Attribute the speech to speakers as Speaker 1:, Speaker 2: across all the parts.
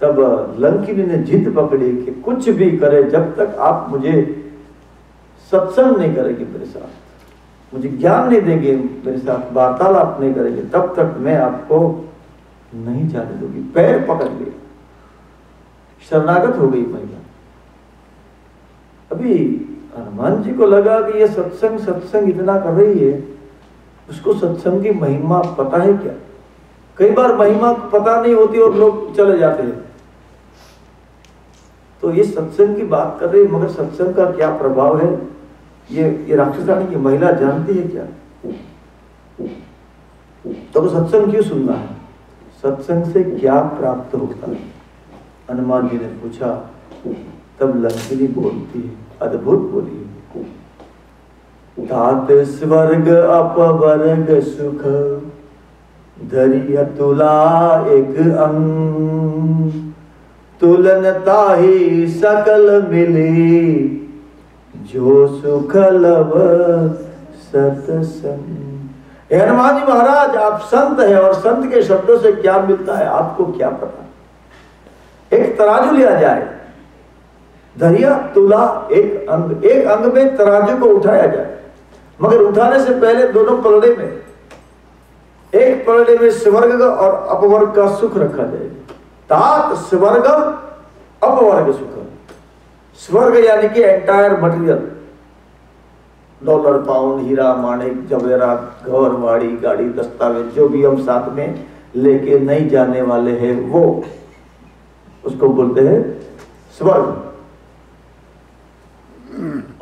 Speaker 1: तब लंकिनी ने जिद पकड़ी कि कुछ भी करे जब तक आप मुझे सत्संग नहीं करेंगे मेरे साथ। मुझे ज्ञान नहीं देंगे मेरे साथ, वार्तालाप नहीं करेंगे, तब तक मैं आपको नहीं जाने दूँगी। पैर पकड़ लिया। शरणागत हो गई महिला। अभी हनुमान जी को लगा कि ये सत्संग सत्संग इतना कर रही है, उसको सत्संग की महिमा पता है क्या? कई बार महिमा पता नहीं होती और लोग चले जाते हैं। तो ये सत्संग की बात कर रही मगर सत्संग का क्या प्रभाव है? ये ये राक्षसानी की महिला जानती है क्या? तो सत्संग क्यों सुनना है? सत्संग से क्या प्राप्त होता है? हनुमान जी ने पूछा, तब लक्ष्मी बोलती है, अद्भुत बोली स्वर्ग अपवर्ग सुख। धरिय तुला एक अंग। तुलन ताही सकल मिली। जो सुख लब सतसंग हनुमान जी महाराज, आप संत है और संत के शब्दों से क्या मिलता है, आपको क्या पता? एक तराजू लिया जाए। दरिया तुला एक अंग। एक अंग में तराजू को उठाया जाए। मगर उठाने से पहले दोनों पलड़े में। एक पलड़े में स्वर्ग और अपवर्ग का सुख रखा जाएगा तात स्वर्ग, अपवर्ग सुख। स्वर्ग यानी कि एंटायर मटेरियल डॉलर पाउंड हीरा, माणिक जवेरात घर, वाड़ी, गाड़ी, दस्तावेज़, जो भी हम साथ में लेके नहीं जाने वाले हैं, वो उसको बोलते हैं स्वर्ग।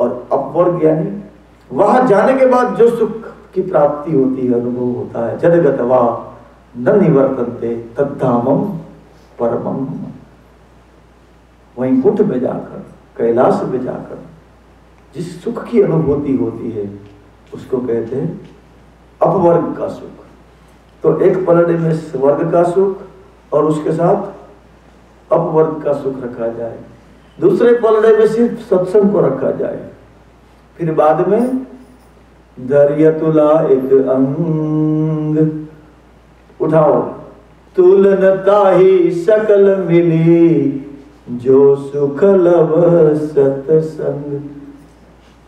Speaker 1: और अपवर्ग यानी, वहाँ जाने के बाद जो सुख की प्राप्ति होती है, अनुभव होता है। जदगत वाह न निवर्तनते तद्धामम परमम कुंठ में जाकर, कैलाश में जाकर, जिस सुख की अनुभूति होती है, उसको कहते हैं अपवर्ग का सुख। तो एक पलड़े में स्वर्ग का सुख और उसके साथ अपवर्ग का सुख रखा जाए। दूसरे पलड़े में सिर्फ़ सत्संग को रखा जाए। फिर बाद में दरियतुला एक अंग। उठाओ। तुलनता ही सकल मिली, जो सुख लब सतसंग।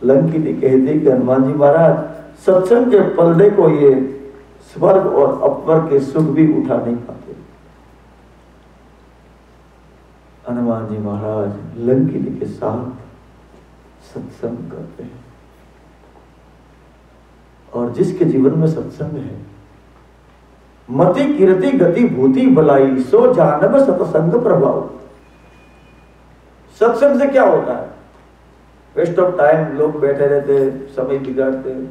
Speaker 1: लंकिनी कहती कि हनुमान जी महाराज, सत्संग के पलड़े को ये स्वर्ग और अपवर्ग के सुख भी उठा नहीं पाते। हनुमान जी महाराज लंकिनी के साथ सत्संग करते हैं। और जिसके जीवन में सत्संग है। मति कीर्ति गति भूति बलाई, सो जानब सत्संग प्रभाव। सत्संग से क्या होता है? वेस्ट ऑफ़ टाइम लोग बैठे रहते हैं, समय बिगाड़ते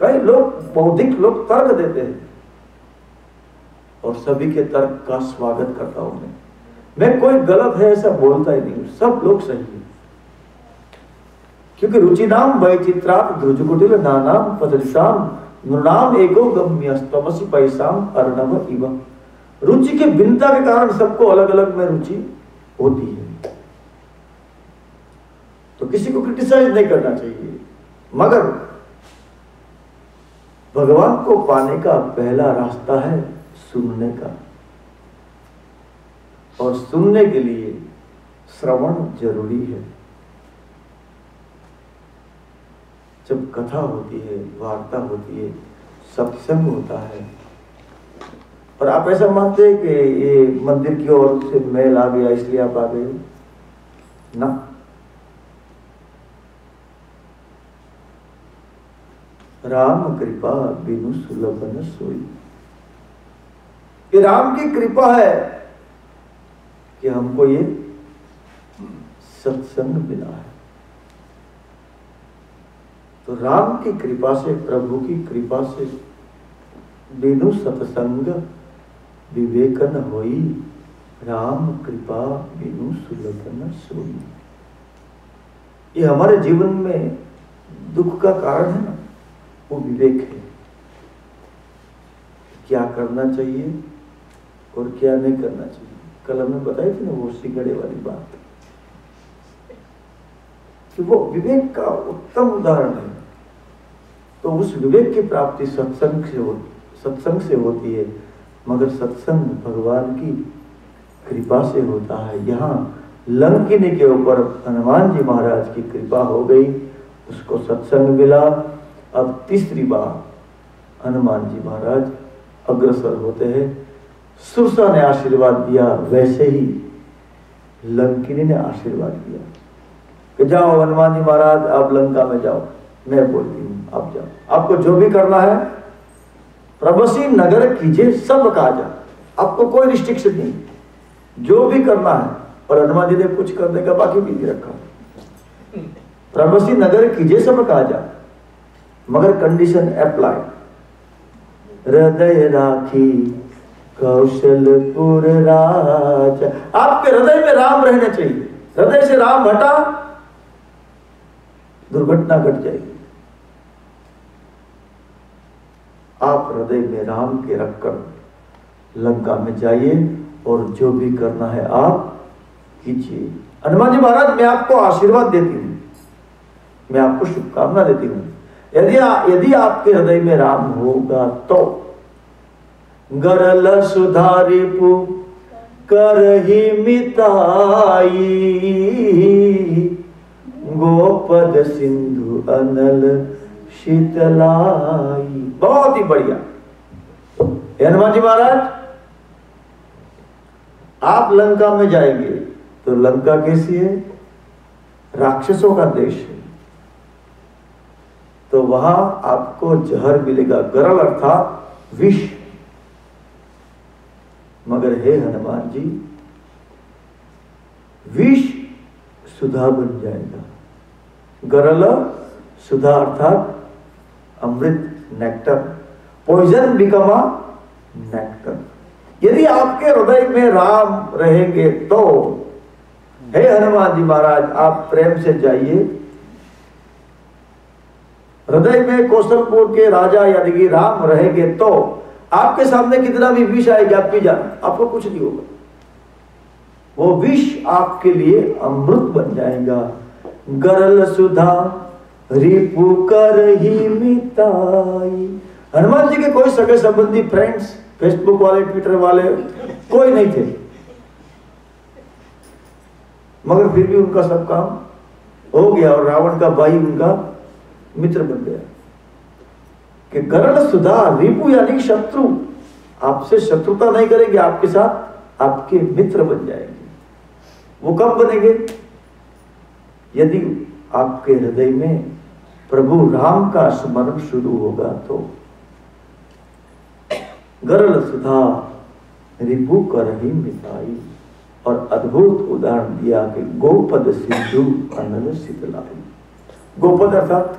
Speaker 1: कई लोग, बौद्धिक लोग तर्क देते हैं। और सभी के तर्क का स्वागत करता हूँ मैं। मैं कोई गलत है ऐसा बोलता ही नहीं सब लोग सही है। क्योंकि रुचि नाम वैचित्रात ध्रुजकुटिल नानाम पदशाम नृणाम एको गम्य पैसाम अर्णव इव। रुचि के भिन्नता के कारण सबको अलग अलग में रुचि होती है। तो किसी को क्रिटिसाइज नहीं करना चाहिए। मगर भगवान को पाने का पहला रास्ता है सुनने का। और सुनने के लिए श्रवण ज़रूरी है। जब कथा होती है, वार्ता होती है सत्संग होता है। और आप ऐसा मानते हैं कि ये मंदिर की ओर से मेल आ गया, इसलिए आप आ गए? ना। राम कृपा बिनु सुलभ न सोई। ये राम की कृपा है कि हमको ये सत्संग मिला है। तो राम की कृपा से, प्रभु की कृपा से बिनु सत्संग विवेकन होई। राम कृपा बिनु सुलभन सोई। ये हमारे जीवन में दुख का कारण है ना? वो विवेक है। क्या करना चाहिए और क्या नहीं करना चाहिए? कल हमने बताई थी ना वो सिगड़े वाली बात। कि वो विवेक का उत्तम उदाहरण है। तो उस विवेक की प्राप्ति सत्संग से हो सत्संग से होती है, मगर सत्संग भगवान की कृपा से होता है। यहाँ लंकिनी के ऊपर हनुमान जी महाराज की कृपा हो गई, उसको सत्संग मिला। अब तीसरी बार हनुमान जी महाराज अग्रसर होते हैं। सुरसा ने आशीर्वाद दिया, वैसे ही लंकिनी ने आशीर्वाद दिया। कि जाओ हनुमान जी महाराज, आप लंका में जाओ, मैं बोलती हूँ। आप जाओ। आपको जो भी करना है प्रभसी नगर कीजिए, सब काजा आपको कोई रिस्ट्रिक्शन नहीं। जो भी करना है, और हनुमान जी ने कुछ करने का बाकी भी नहीं रखा। प्रभसी नगर कीजिए, सब काजा मगर कंडीशन अप्लाई हृदय राखी, कौशलपुर राजा। आपके हृदय में राम रहने चाहिए। हृदय से राम हटा, दुर्घटना घट जाएगी। आप हृदय में राम के रखकर लंका में जाइए और जो भी करना है आप कीजिए। हनुमान जी महाराज, मैं आपको आशीर्वाद देती हूँ। मैं आपको शुभकामना देती हूँ। यदि यदि आपके हृदय में राम होगा तो गरल सुधारिपु कर ही मिताई। गोपद सिंधु अनल शीतलाई। बहुत ही बढ़िया। हनुमान जी महाराज, आप लंका में जाएँगे तो लंका कैसी है? राक्षसों का देश है। तो वहाँ आपको जहर मिलेगा, गरल अर्थात विष। मगर हे हनुमान जी, विष सुधा बन जाएगा। गरल सुधा अर्थात अमृत nectar poison become a nectar यदि आपके हृदय में राम रहेंगे तो हे हनुमान जी महाराज, आप प्रेम से जाइए। हृदय में कौशलपुर के राजा यानी कि राम रहेंगे तो आपके सामने कितना भी विष आएगा, आप पी आपको कुछ नहीं होगा। वो विष आपके लिए अमृत बन जाएगा। गरल सुधा रिपु कर ही मिताई। हनुमान जी के कोई सगे संबंधी फ्रेंड्स फेसबुक वाले ट्विटर वाले, कोई नहीं थे। मगर फिर भी उनका सब काम हो गया और रावण का भाई उनका मित्र बन गया। कि गरण सुधा, रिपु यानी शत्रु, आपसे शत्रुता नहीं करेंगे, आपके साथ आपके मित्र बन जाएँगे। वो कब बनेंगे? यदि आपके हृदय में प्रभु राम का स्मरण शुरू होगा तो गरल सुधा रिपु कर ही मिताई और अद्भुत उदाहरण दिया कि गोपद सिंधु अनल शीतलाई। गोपद अर्थात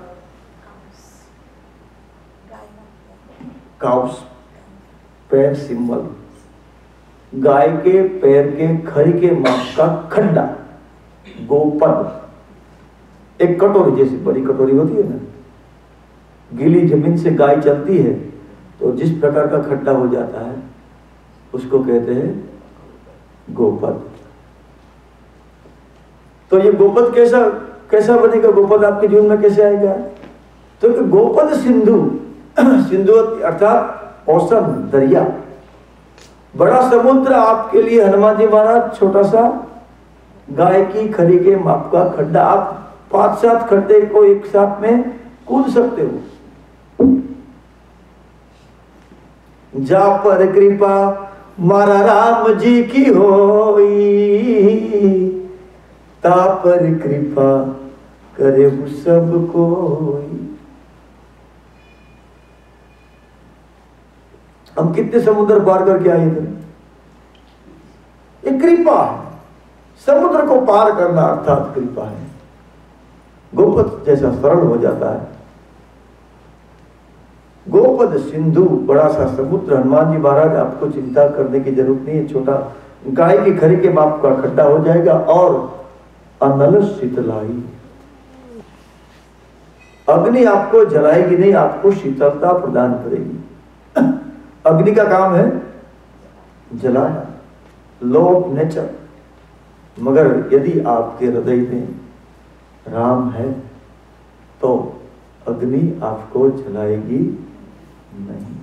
Speaker 1: काउस। पैर सिंबल। गाय के, पैर के, खरी के माप का खंडा। गोपद। एक कटोरी, जैसी बड़ी कटोरी होती है ना, गीली ज़मीन से गाय चलती है तो जिस प्रकार का खड्डा हो जाता है, उसको कहते हैं गोपद। तो ये गोपद कैसा कैसा बनेगा? गोपद आपके जीवन में कैसे आएगा? तो गोपद सिंधु सिंधु अर्थात औसम दरिया। बड़ा समुद्र आपके लिए, हनुमान जी महाराज, छोटा सा गाय की खरी के माप का खड्डा आप पाँच सात खड्डे को एक साथ में कूद सकते हो। जा पर कृपा मारा राम जी की हो ता पर कृपा करे सब कोई। हम कितने समुद्र पार करके आए थे। ये कृपा समुद्र को पार करना अर्थात कृपा है। गोपद जैसा सरल हो जाता है। गोपद सिंधु, बड़ा सा समुद्र, हनुमान जी महाराज, आपको चिंता करने की ज़रूरत नहीं है, छोटा गाय की खरी के माप का खड्डा हो जाएगा और अनल शीतलाई। अग्नि आपको जलाएगी नहीं, आपको शीतलता प्रदान करेगी। अग्नि का काम है जलाना। लो नेचर मगर यदि आपके हृदय में राम है तो अग्नि आपको जलाएगी नहीं।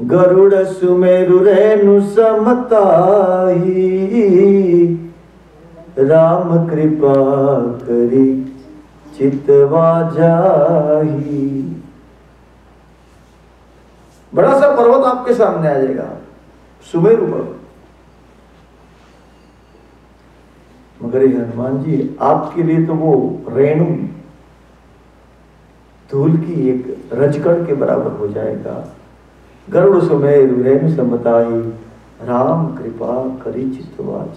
Speaker 1: गरुड़ सुमेरु रेणु समताही राम कृपा करी चितवा जाही बड़ा सा पर्वत आपके सामने आ जाएगा, सुमेरु पर्वत। मगर हनुमान जी, आपके लिए तो वो रेणु धूल की एक रजकण के बराबर हो जाएगा। गरुड़ सुमेरु रेणु समताई, राम कृपा करी चित्तवाज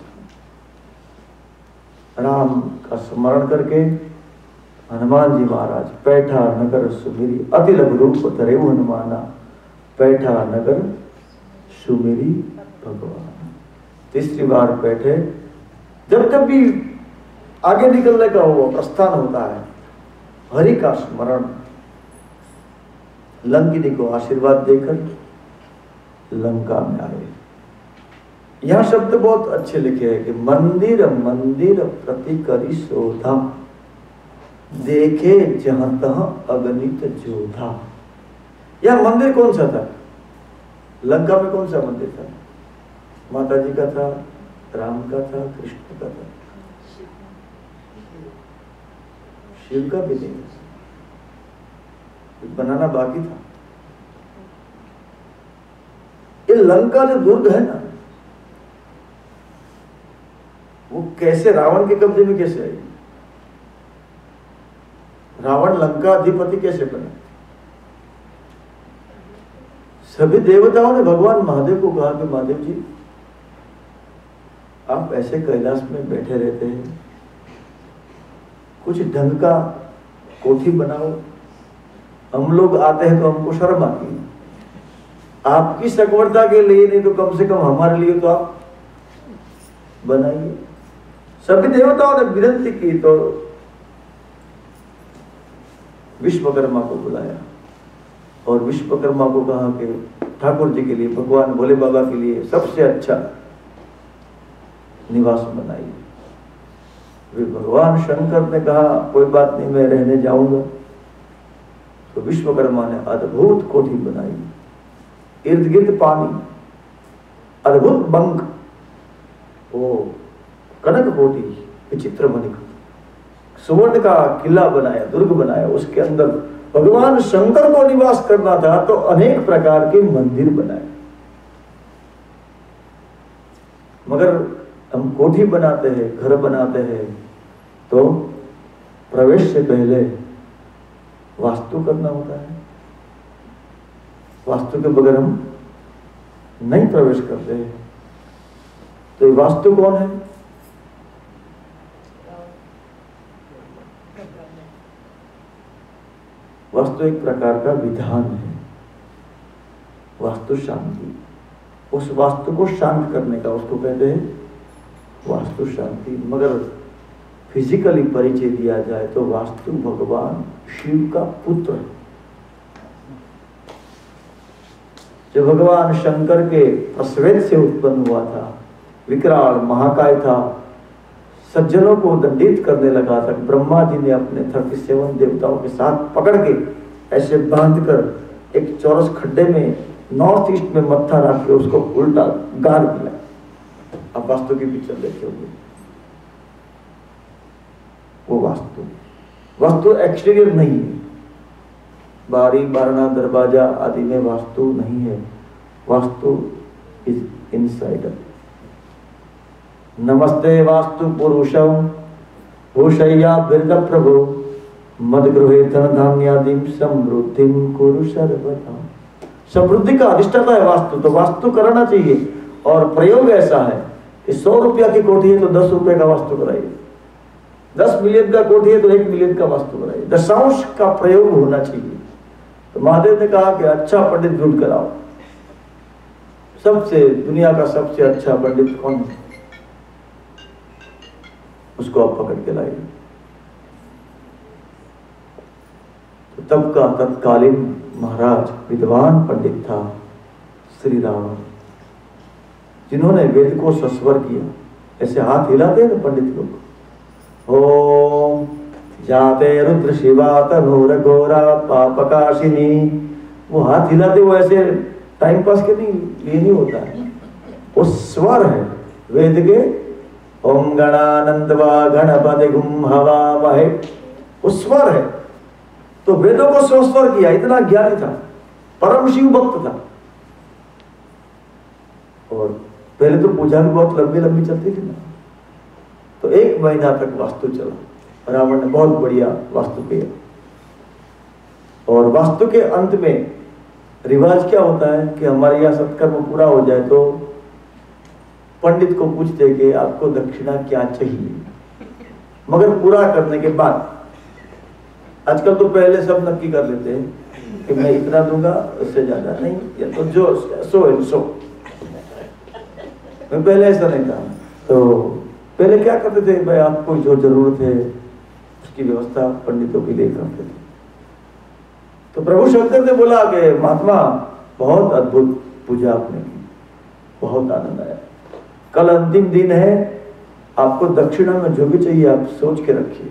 Speaker 1: राम का स्मरण करके हनुमान जी महाराज, पैठा नगर सुमेरी, अति लघु रूप धरे हनुमाना, पैठा नगर सुमेरी भगवान। तीसरी बार बैठे जब जब भी आगे निकलने का वो प्रस्थान होता है, हरि का स्मरण। लंकिनी को आशीर्वाद देकर लंका में आए। यहाँ शब्द बहुत अच्छे लिखे हैं कि मंदिर मंदिर प्रति करी शोधा देखे जहाँ तह अगणित जोधा। यह मंदिर कौन सा था? लंका में कौन सा मंदिर था? माता जी का था राम का था, कृष्ण का था। शिव का भी नहीं बनाना बाकी था। ये लंका जो दुर्ग है ना, वो कैसे, रावण के कब्जे में कैसे आई? रावण लंका अधिपति कैसे बना? सभी देवताओं ने भगवान महादेव को कहा कि महादेव जी आप ऐसे कैलाश में बैठे रहते हैं। कुछ ढंग का कोठी बनाओ। हम लोग आते हैं तो हमको शर्म आती है। आपकी सगवरता के लिए नहीं तो कम से कम हमारे लिए तो आप बनाइए। सभी देवताओं ने विनती की तो विश्वकर्मा को बुलाया। और विश्वकर्मा को कहा कि ठाकुर जी के लिए, भगवान भोले बाबा के लिए सबसे अच्छा निवास बनाई। वे भगवान शंकर ने कहा, कोई बात नहीं, मैं रहने जाऊँगा। तो विश्वकर्मा ने अद्भुत कोठी बनाई। इर्द गिर्द पानी, अद्भुत बंक, वो कनक कोठी, विचित्र मणिक। सुवर्ण का किला बनाया, दुर्ग बनाया, उसके अंदर भगवान शंकर को निवास करना था तो अनेक प्रकार के मंदिर बनाए। मगर हम कोठी बनाते हैं, घर बनाते हैं तो प्रवेश से पहले वास्तु करना होता है। वास्तु के बगैर हम नहीं प्रवेश करते हैं। तो ये वास्तु कौन है? वास्तु एक प्रकार का विधान है। वास्तु शांति। उस वास्तु को शांत करने का उसको कहते हैं वास्तु शांति मगर फिजिकली परिचय दिया जाए तो वास्तु भगवान शिव का पुत्र जो भगवान शंकर के प्रस्वेद से उत्पन्न हुआ था, विकराल महाकाय था, सज्जनों को दंडित करने लगा था ब्रह्मा जी ने अपने थर्टी सेवन देवताओं के साथ पकड़ के ऐसे बाँध कर एक चौरस खड्डे में नॉर्थ ईस्ट में मत्था रख के उसको उल्टा गाड़ दिया अब वास्तु की पिक्चर देखे होंगे वो वास्तु। वास्तु एक्सटीरियर नहीं है। बारी, बारना, दरवाज़ा आदि में वास्तु नहीं है। वास्तु इज़ इनसाइड नमस्ते वास्तु पुरुषम भूषय्या बिरद प्रभु। मद गृहे धन धान्यादि समृद्धि कुरु सर्वदा। समृद्धि का अधिष्ठाता है वास्तु तो वास्तु करना चाहिए। और प्रयोग ऐसा है। कि सौ रुपया की कोठी है तो दस रुपए का वास्तु कराइए दस मिलियन का कोठी है तो एक मिलियन का वास्तु कराइए दशांश का प्रयोग होना चाहिए। तो महादेव ने कहा कि अच्छा पंडित ढूंढ कराओ सबसे, दुनिया का सबसे अच्छा पंडित कौन है? उसको आप पकड़ के लाइए। तो तब का तत्कालीन महाराज विद्वान पंडित था श्री रावण। जिन्होंने वेद को सस्वर किया। ऐसे हाथ हिलाते हैं पंडित लोग। ओम जाते रुद्र शिवा तनूर गोरा पापकाशिनी वो हाथ हिलाते वो ऐसे टाइम पास के नहीं लिए नहीं होता है। वो स्वर है वेद के। ओम गणानंदवा गणपति गुम हवा वहे वो स्वर है। तो वेदों को स्वस्वर किया, इतना ज्ञानी था। परम शिव भक्त था। और पहले तो पूजा भी बहुत लंबी लंबी चलती थी ना। तो एक महीना तक वास्तु चला। रावण ने बहुत बढ़िया वास्तु किया। और वास्तु के अंत में रिवाज क्या होता है कि हमारे यहाँ सत्कर्म पूरा हो जाए तो पंडित को पूछते कि आपको दक्षिणा क्या चाहिए? मगर पूरा करने के बाद, आजकल तो पहले सब नक्की कर लेते हैं कि मैं इतना दूँगा, उससे ज़्यादा नहीं, या तो जो सो है सो। मैं पहले ऐसा नहीं था। तो पहले क्या करते थे? भाई, आपको जो ज़रूरत है, उसकी व्यवस्था पंडितों के लिए करते थे। तो प्रभु शंकर ने बोला कि, महात्मा, बहुत अद्भुत पूजा आपने की। बहुत आनंद आया। कल अंतिम दिन है। आपको दक्षिणा में जो भी चाहिए, आप सोच के रखिए।